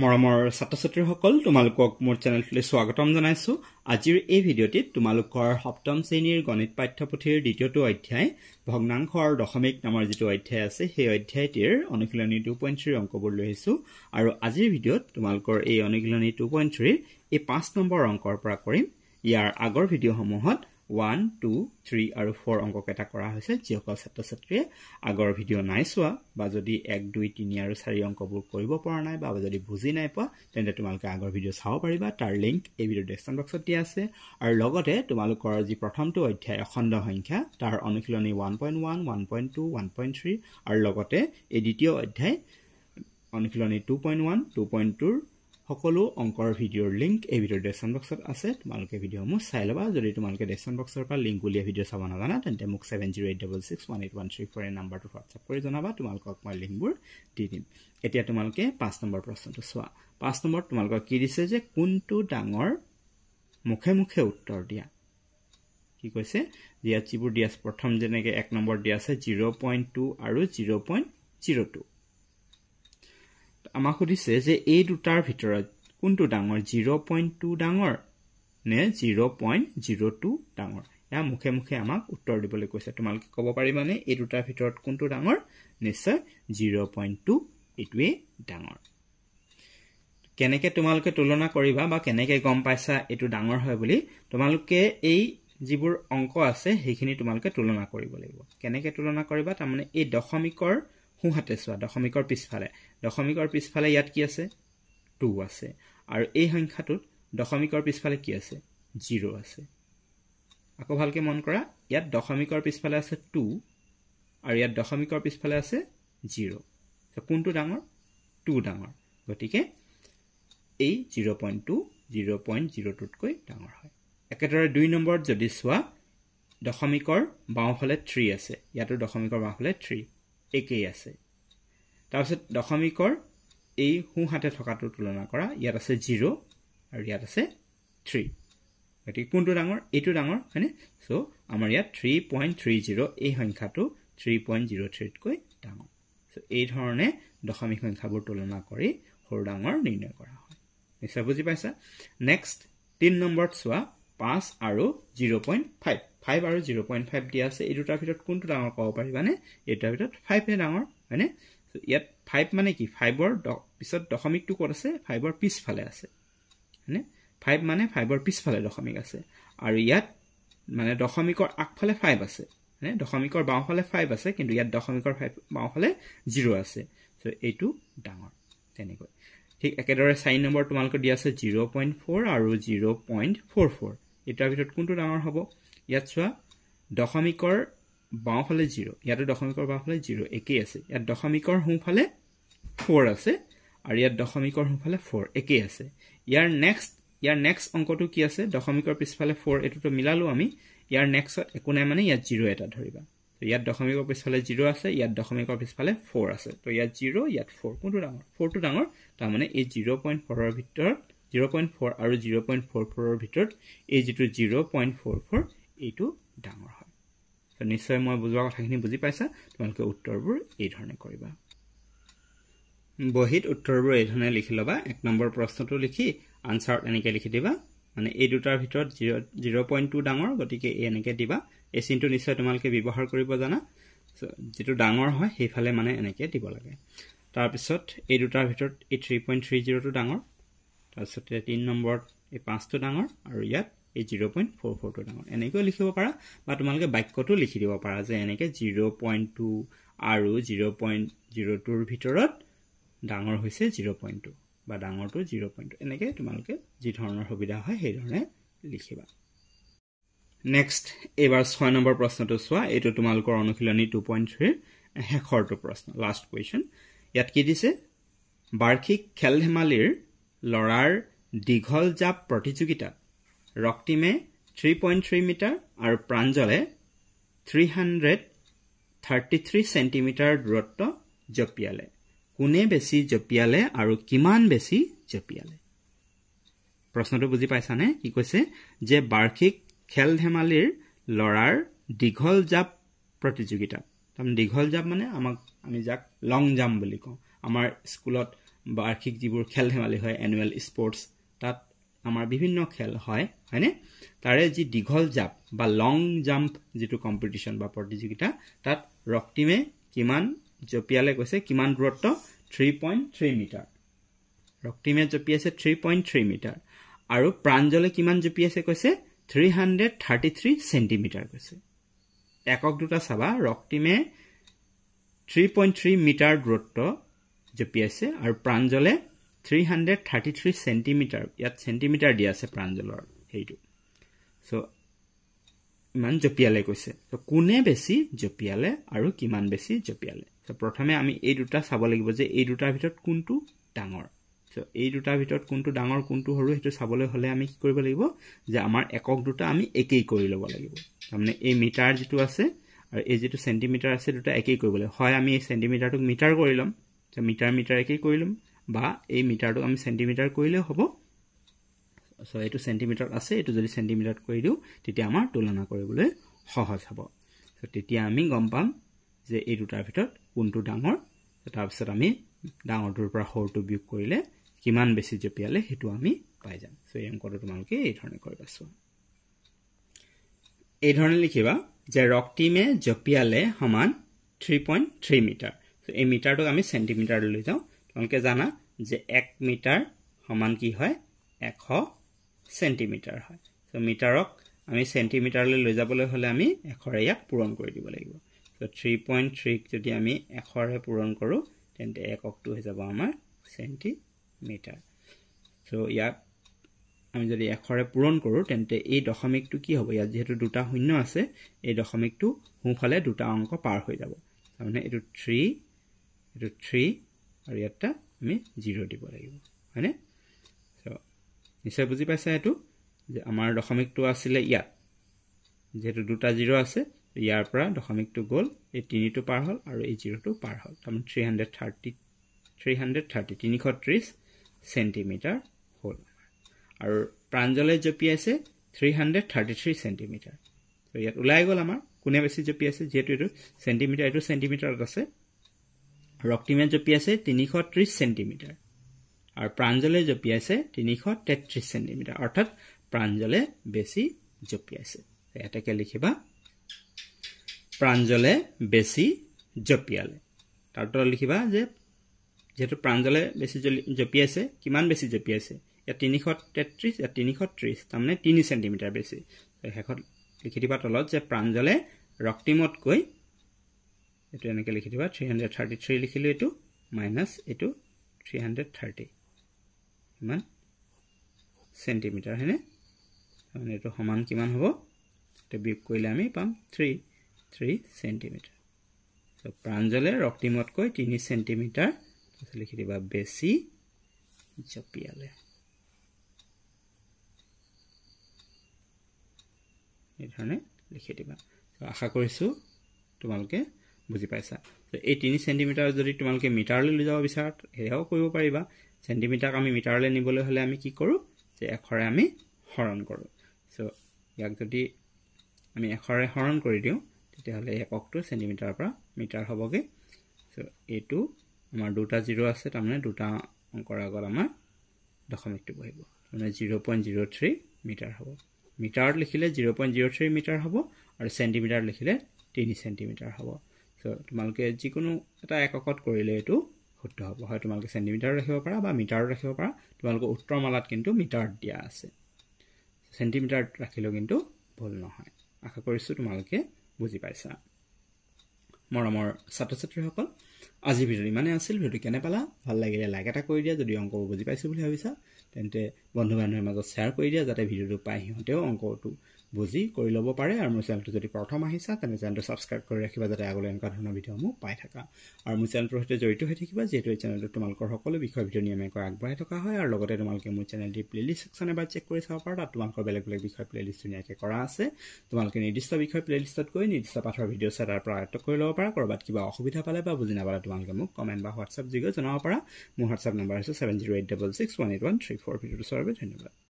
মৰমৰ ছাত্ৰ ছাত্ৰীসকল তোমালোকক মোৰ চেনেলটোলৈ স্বাগতম জনাইছোঁ। আজিৰ এই ভিডিঅ'টিত তোমালোকৰ সপ্তম শ্ৰেণীৰ গণিত পাঠ্যপুথিৰ দ্বিতীয়টো অধ্যায় ভগ্নাংশ আৰু দশমিক নামৰ যিটো অধ্যায় আছে সেই অধ্যায়টিৰ অনুশীলনী টু পইণ্ট থ্ৰীৰ অংকবোৰ লৈ আহিছোঁ। আৰু আজিৰ ভিডিঅ'ত তোমালোকৰ এই অনুশীলনী টু পইণ্ট থ্ৰীৰ এই পাঁচ নম্বৰ অংকৰ পৰা কৰিম। ইয়াৰ আগৰ ভিডিঅ'সমূহত ওৱান টু থ্ৰী আৰু ফ'ৰ অংককেইটা কৰা হৈছে যিসকল ছাত্ৰ ছাত্ৰীয়ে আগৰ ভিডিঅ' নাই চোৱা বা যদি এক দুই তিনি আৰু চাৰি অংকবোৰ কৰিব পৰা নাই বা যদি বুজি নাই পোৱা তেন্তে তোমালোকে আগৰ ভিডিঅ' চাব পাৰিবা। তাৰ লিংক এই ভিডিঅ' ডেছক্ৰিপশ্যন বক্সত দিয়া আছে। আৰু লগতে তোমালোকৰ যি প্ৰথমটো অধ্যায় অখণ্ড সংখ্যা তাৰ অনুশীলনী one point one one point two one point three আৰু লগতে এই দ্বিতীয় অধ্যায় অনুশীলনী two point one two point tour সকলো অংকৰ ভিডিঅ'ৰ লিংক এই ভিডিঅ'ৰ ডেছন বক্সত আছে। তোমালোকে ভিডিঅ'সমূহ চাই ল'বা। যদি তোমালোকে ডেছন বক্সৰ পৰা লিংক উলিয়াই ভিডিঅ' চাব নাজানা তেন্তে মোক seven zero' eight double six one eight one three four এই নাম্বাৰটো হোৱাটছআপ কৰি জনাবা। তোমালোকক মই লিংকবোৰ দি দিম। এতিয়া তোমালোকে পাঁচ নম্বৰ প্ৰশ্নটো চোৱা। পাঁচ নম্বৰত তোমালোকক কি দিছে যে কোনটো ডাঙৰ মুখে মুখে উত্তৰ দিয়া? কি কৈছে? ইয়াত যিবোৰ দিয়া প্ৰথম যেনেকৈ এক নম্বৰ দিয়া আছে জিৰ' পইণ্ট টু আৰু জিৰ' পইণ্ট জিৰ' টু আমাক সুধিছে যে এই দুটাৰ ভিতৰত কোনটো ডাঙৰ? জিৰ' পইণ্ট টু ডাঙৰ নে জিৰ' পইণ্ট জিৰ' টু ডাঙৰ? এয়া মুখে মুখে আমাক উত্তৰ দিবলৈ কৈছে। তোমালোকে ক'ব পাৰিবানে এই দুটাৰ ভিতৰত কোনটো ডাঙৰ? নিশ্চয় জিৰ' পইণ্ট টু এইটোৱেই ডাঙৰ। কেনেকৈ তোমালোকে তুলনা কৰিবা বা কেনেকৈ গম পাইছা এইটো ডাঙৰ হয় বুলি? তোমালোকে এই যিবোৰ অংক আছে সেইখিনি তোমালোকে তুলনা কৰিব লাগিব। কেনেকৈ তুলনা কৰিবা? তাৰমানে এই দশমিকৰ সোঁহাতে চোৱা দশমিকৰ পিছফালে। দশমিকৰ পিছফালে ইয়াত কি আছে? টু আছে। আৰু এই সংখ্যাটোত দশমিকৰ পিছফালে কি আছে? জিৰ' আছে। আকৌ ভালকৈ মন কৰা ইয়াত দশমিকৰ পিছফালে আছে টু আৰু ইয়াত দশমিকৰ পিছফালে আছে জিৰ' কোনটো ডাঙৰ? টু ডাঙৰ। গতিকে এই zero' point two zero' point zero' টুতকৈ ডাঙৰ হয়। একেদৰে দুই নম্বৰত যদি চোৱা দশমিকৰ বাওঁফালে থ্ৰী আছে। ইয়াতো দশমিকৰ বাওঁফালে থ্ৰী। একেই আছে। তাৰপিছত দশমিকৰ এই সোঁহাতে থকাটোৰ তুলনা কৰা ইয়াত আছে জিৰ' আৰু ইয়াত আছে থ্ৰী। গতিকে কোনটো ডাঙৰ? এইটো ডাঙৰ হয়নে? চ' আমাৰ ইয়াত থ্ৰী পইণ্ট থ্ৰী জিৰ' এই সংখ্যাটো থ্ৰী পইণ্ট জিৰ' থ্ৰীতকৈ ডাঙৰ। চ' এই ধৰণে দশমিক সংখ্যাবোৰ তুলনা কৰি সৰু ডাঙৰ নিৰ্ণয় কৰা হয়। নিশ্চয় বুজি পাইছা? নেক্সট তিনি নম্বৰত চোৱা পাঁচ আৰু জিৰ' পইণ্ট ফাইভ। ফাইভ আৰু জিৰ' পইণ্ট ফাইভ দিয়া আছে এই দুটাৰ ভিতৰত কোনটো ডাঙৰ ক'ব পাৰিবানে এই দুটাৰ ভিতৰত ফাইভহে ডাঙৰ হয়নে? ইয়াত ফাইভ মানে কি? ফাইভৰ পিছত দশমিকটো ক'ত আছে? ফাইভৰ পিছফালে আছে হয়নে? ফাইভ মানে ফাইভৰ পিছফালে দশমিক আছে। আৰু ইয়াত মানে দশমিকৰ আগফালে ফাইভ আছে হয়নে? দশমিকৰ বাওঁফালে ফাইভ আছে কিন্তু ইয়াত দশমিকৰ ফাইভ বাওঁফালে জিৰ' আছে। চ' এইটো ডাঙৰ তেনেকৈ। ঠিক একেদৰে চাৰি নম্বৰ তোমালোকৰ দিয়া আছে জিৰ' পইণ্ট ফ'ৰ আৰু জিৰ' পইণ্ট ফ'ৰ ফ'ৰ এইটোৰ ভিতৰত কোনটো ডাঙৰ হ'ব? ইয়াত চোৱা দশমিকৰ বাওঁফালে জিৰ' ইয়াতো দশমিকৰ বাওঁফালে জিৰ' একেই আছে। ইয়াত দশমিকৰ সোঁফালে ফ'ৰ আছে আৰু ইয়াত দশমিকৰ সোঁফালে ফ'ৰ একেই আছে। ইয়াৰ নেক্সট ইয়াৰ নেক্সট অংকটো কি আছে? দশমিকৰ পিছফালে ফ'ৰ এইটোতো মিলালোঁ আমি। ইয়াৰ নেক্সট একো নাই মানে ইয়াত জিৰ' এটা ধৰিবা। ইয়াত দশমিকৰ পিছফালে জিৰ' আছে ইয়াত দশমিকৰ পিছফালে ফ'ৰ আছে। তো ইয়াত জিৰ' ইয়াত ফ'ৰ কোনটো ডাঙৰ? ফ'ৰটো ডাঙৰ তাৰমানে এই জিৰ' পইণ্ট ফ'ৰৰ ভিতৰত জিৰ' পইণ্ট ফ'ৰ আৰু জিৰ' পইণ্ট ফ'ৰ ফ'ৰৰ ভিতৰত এই যিটো জিৰ' পইণ্ট ফ'ৰ ফ'ৰ এইটো ডাঙৰ হয়। তো নিশ্চয় মই বুজোৱা কথাখিনি বুজি পাইছা? তোমালোকে উত্তৰবোৰ এই ধৰণে কৰিবা। বহীত উত্তৰবোৰ এই ধৰণে লিখি ল'বা। এক নম্বৰ প্ৰশ্নটো লিখি আনচাৰত এনেকৈ লিখি দিবা। মানে এই দুটাৰ ভিতৰত জিৰ' জিৰ' পইণ্ট টু ডাঙৰ গতিকে এই এনেকৈ দিবা। এই চিনটো নিশ্চয় তোমালোকে ব্যৱহাৰ কৰিব জানা। যিটো ডাঙৰ হয় সেইফালে মানে এনেকৈ দিব লাগে। তাৰপিছত এই দুটাৰ ভিতৰত এই থ্ৰী পইণ্ট থ্ৰী জিৰ'টো ডাঙৰ। তাৰপিছতে তিনি নম্বৰত এই পাঁচটো ডাঙৰ আৰু ইয়াত এই জিৰ' পইণ্ট ফ'ৰ ফ'ৰটো ডাঙৰ। এনেকৈও লিখিব পাৰা বা তোমালোকে বাক্যটো লিখি দিব পাৰা যে এনেকৈ জিৰ' পইণ্ট টু আৰু জিৰ' পইণ্ট জিৰ' টুৰ ভিতৰত ডাঙৰ হৈছে জিৰ' পইণ্ট টু বা ডাঙৰটো জিৰ' পইণ্ট টু এনেকৈ তোমালোকে যি ধৰণৰ সুবিধা হয় সেইধৰণে লিখিবা। নেক্সট এইবাৰ ছয় নম্বৰ প্ৰশ্নটো চোৱা। এইটো তোমালোকৰ অনুশীলনী টু পইণ্ট থ্ৰীৰ শেষৰটো প্ৰশ্ন লাষ্ট কুৱেশ্যন ইয়াত কি দিছে? বাৰ্ষিক খেল ধেমালিৰ ল'ৰাৰ দীঘল জাপ প্ৰতিযোগিতাত ৰক্তিমে থ্ৰী পইণ্ট থ্ৰী মিটাৰ আৰু প্ৰাঞ্জলে three hundred thirty three centimetre দূৰত্ব জঁপিয়ালে। কোনে বেছি জঁপিয়ালে আৰু কিমান বেছি জঁপিয়ালে? প্ৰশ্নটো বুজি পাইছানে? কি কৈছে যে বাৰ্ষিক খেল ধেমালিৰ ল'ৰাৰ দীঘল জাপ প্ৰতিযোগিতাত তাৰমানে দীঘল জাপ মানে আমাক আমি যাক লং জাম্প বুলি কওঁ। আমাৰ স্কুলত বাৰ্ষিক যিবোৰ খেল ধেমালি হয় এনুৱেল স্পৰ্টছ তাত আমাৰ বিভিন্ন খেল হয় হয়নে? তাৰে যি দীঘল জাপ বা লং জাম্প যিটো কম্পিটিশ্যন বা প্ৰতিযোগিতা তাত ৰক্তিমে কিমান জঁপিয়ালে কৈছে কিমান দূৰত্ব? Three point three metre. ৰক্তিমে জঁপিয়াইছে থ্ৰী পইণ্ট থ্ৰী মিটাৰ। আৰু প্ৰাঞ্জলে কিমান জঁপিয়াইছে কৈছে? Three hundred thirty three centimetre কৈছে। একক দুটা চাবা ৰক্তিমে থ্ৰী পইণ্ট থ্ৰী মিটাৰ দূৰত্ব জঁপিয়াইছে আৰু প্ৰাঞ্জলে three hundred thirty three centimetre ইয়াত চেণ্টিমিটাৰ দিয়া আছে প্ৰাঞ্জলৰ সেইটো। চ' ইমান জঁপিয়ালে কৈছে। চ' কোনে বেছি জঁপিয়ালে আৰু কিমান বেছি জঁপিয়ালে? চ' প্ৰথমে আমি এই দুটা চাব লাগিব যে এই দুটাৰ ভিতৰত কোনটো ডাঙৰ। চ' এই দুটাৰ ভিতৰত কোনটো ডাঙৰ কোনটো সৰু সেইটো চাবলৈ হ'লে আমি কি কৰিব লাগিব? যে আমাৰ একক দুটা আমি একেই কৰি ল'ব লাগিব। তাৰমানে এই মিটাৰ যিটো আছে আৰু এই যিটো চেণ্টিমিটাৰ আছে দুটা একেই কৰিব লাগিব। হয় আমি এই চেণ্টিমিটাৰটোক মিটাৰ কৰি ল'ম। মিটাৰ মিটাৰ একেই কৰি ল'ম। বা এই মিটাৰটোক আমি চেণ্টিমিটাৰ কৰিলেও হ'ব। চ' এইটো চেণ্টিমিটাৰত আছে এইটো যদি চেণ্টিমিটাৰত কৰি দিওঁ তেতিয়া আমাৰ তুলনা কৰিবলৈ সহজ হ'ব। চ' তেতিয়া আমি গম পাম যে এই দুটাৰ ভিতৰত কোনটো ডাঙৰ তাৰপিছত আমি ডাঙৰটোৰ পৰা সৰুটো বিয়োগ কৰিলে কিমান বেছি জঁপিয়ালে সেইটো আমি পাই যাম। চ' এই অংকটো তোমালোকে এইধৰণে কৰিবা চোৱা এইধৰণে লিখিবা যে ৰক্তিমে জঁপিয়ালে সমান three point three metre so' এই মিটাৰটোক আমি চেণ্টিমিটাৰলৈ লৈ যাওঁ। তোমালোকে জানা যে এক মিটাৰ সমান কি হয়? এশ চেণ্টিমিটাৰ হয়। চ' মিটাৰক আমি চেণ্টিমিটাৰলৈ লৈ যাবলৈ হ'লে আমি এশৰে ইয়াক পূৰণ কৰি দিব লাগিব। চ' থ্ৰী পইণ্ট থ্ৰীক যদি আমি এশৰে পূৰণ কৰোঁ তেন্তে এককটো হৈ যাব আমাৰ চেণ্টিমিটাৰ। চ' ইয়াক আমি যদি এশৰে পূৰণ কৰোঁ তেন্তে এই দশমিকটো কি হ'ব? ইয়াত যিহেতু দুটা শূন্য আছে এই দশমিকটো সোঁফালে দুটা অংক পাৰ হৈ যাব। তাৰমানে এইটো থ্ৰী এইটো থ্ৰী আৰু ইয়াত আমি জিৰ' দিব লাগিব হয়নে? চ' নিশ্চয় বুজি পাইছা এইটো যে আমাৰ দশমিকটো আছিলে ইয়াত। যিহেতু দুটা জিৰ' আছে ইয়াৰ পৰা দশমিকটো গ'ল এই তিনিটো পাৰ হ'ল আৰু এই জিৰ'টো পাৰ হ'ল। তাৰমানে three hundred thirty three hundred thirty তিনিশ ত্ৰিছ চেণ্টিমিটাৰ হ'ল আৰু প্ৰাঞ্জলে জঁপিয়াইছে three hundred thirty three centimetre ত' ইয়াত ওলাই গ'ল আমাৰ। কোনে বেছি জঁপিয়াইছে যিহেতু এইটো চেণ্টিমিটাৰ এইটো চেণ্টিমিটাৰত আছে। ৰক্তিমে জঁপিয়াইছে তিনিশ ত্ৰিছ চেণ্টিমিটাৰ। আৰু প্ৰাঞ্জলে জঁপিয়াইছে তিনিশ তেত্ৰিছ চেণ্টিমিটাৰ। অৰ্থাৎ প্ৰাঞ্জলে বেছি জঁপিয়াইছে ইয়াতেকে লিখিবা প্ৰাঞ্জলে বেছি জঁপিয়ালে। তাৰ তলত লিখিবা যে যিহেতু প্ৰাঞ্জলে বেছি জঁপিয়াইছে কিমান বেছি জঁপিয়াইছে ইয়াত তিনিশ তেত্ৰিছ ইয়াত তিনিশ ত্ৰিছ তাৰমানে তিনি চেণ্টিমিটাৰ বেছি। শেষত লিখি দিবা তলত যে প্ৰাঞ্জলে ৰক্তিমতকৈ এইটো এনেকৈ লিখি দিবা থ্ৰী হাণ্ড্ৰেড থাৰ্টি থ্ৰী লিখিলোঁ এইটো মাইনাছ এইটো থ্ৰী হাণ্ড্ৰেড থাৰ্টি ইমান চেণ্টিমিটাৰ হয়নে? তাৰমানে এইটো সমান কিমান হ'ব? এইটো বিয়োগ কৰিলে আমি পাম থ্ৰী থ্ৰী চেণ্টিমিটাৰ চ' প্ৰাঞ্জলে ৰক্তিমতকৈ তিনি চেণ্টিমিটাৰ তাৰপিছত লিখি দিবা বেছি জঁপিয়ালে। এইধৰণে লিখি দিবা। আশা কৰিছোঁ তোমালোকে বুজি পাইছা? এই তিনি চেণ্টিমিটাৰ যদি তোমালোকে মিটাৰলৈ লৈ যাব বিচাৰা সেয়াও কৰিব পাৰিবা। চেণ্টিমিটাৰক আমি মিটাৰলৈ নিবলৈ হ'লে আমি কি কৰোঁ? যে এশৰে আমি হৰণ কৰোঁ। চ' ইয়াক যদি আমি এশৰে হৰণ কৰি দিওঁ তেতিয়াহ'লে এককটো চেণ্টিমিটাৰৰ পৰা মিটাৰ হ'বগৈ। চ' এইটো আমাৰ দুটা জিৰ' আছে তাৰমানে দুটা অংকৰ আগত আমাৰ দশমিকটো বহিব। তাৰমানে zero' point zero' three metre হ'ব। মিটাৰত লিখিলে zero' point zero' three metre হ'ব আৰু চেণ্টিমিটাৰত লিখিলে তিনি চেণ্টিমিটাৰ হ'ব। তোমালোকে যিকোনো এটা এককত কৰিলে এইটো শুদ্ধ হ'ব। হয় তোমালোকে চেণ্টিমিটাৰত ৰাখিব পাৰা বা মিটাৰত ৰাখিব পাৰা। তোমালোকৰ উত্তৰমালাত কিন্তু মিটাৰত দিয়া আছে। চেণ্টিমিটাৰত ৰাখিলেও কিন্তু ভুল নহয়। আশা কৰিছোঁ তোমালোকে বুজি পাইছা। মৰমৰ ছাত্ৰ ছাত্ৰীসকল আজিৰ ভিডিঅ'টো ইমানেই আছিল। ভিডিঅ'টো কেনে পালা? ভাল লাগিলে লাইক এটা কৰি দিয়া। যদি অংকবোৰ বুজি পাইছোঁ বুলি ভাবিছা তেন্তে বন্ধু বান্ধৱীৰ মাজত শ্বেয়াৰ কৰি দিয়া যাতে ভিডিঅ'টো পাই সিহঁতেও অংকটো বুজি কৰি ল'ব পাৰে আৰু মোৰ চেনেলটো যদি প্ৰথম আহিছা তেনে চেনেলটো ছাবস্ক্ৰাইব কৰি ৰাখিবা যাতে আগলৈ এনেকুৱা ধৰণৰ ভিডিঅ'সমূহ পাই থাকা। আৰু মোৰ চেনেলটোৰ সৈতে জড়িত হৈ থাকিবা যিহেতু এই চেনেলটো তোমালোকৰ সকলো বিষয় ভিডিঅ' নিয়মীয়াকৈ আগবঢ়াই থকা হয় আৰু লগতে তোমালোকে মোৰ চেনেলটিৰ প্লেলিষ্ট ছেকশ্যন এবাৰ চেক কৰি চাব পাৰা। তাত তোমালোকৰ বেলেগ বেলেগ বিষয় প্লেলিষ্ট ধুনীয়াকৈ কৰা আছে। তোমালোকে নিৰ্দিষ্ট বিষয় প্লেলিষ্টত গৈ নিৰ্দিষ্ট পাঠৰ ভিডিঅ' চাই তাৰ পৰা আয়ত্ব কৰি ল'ব পাৰা। ক'ৰবাত কিবা অসুবিধা পালে বা বুজি নাপালে তোমালোকে মোক কমেণ্ট বা হোৱাটছআপ যোগে জনাব পাৰা। মোৰ হোৱাটছআপ নম্বৰ হৈছে seven zero' eight double six one eight one three four ভিডিঅ'টো চোৱাৰ বাবে ধন্যবাদ।